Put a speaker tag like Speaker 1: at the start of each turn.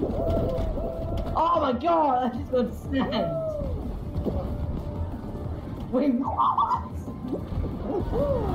Speaker 1: Oh my god, I just got snagged. Wait, what?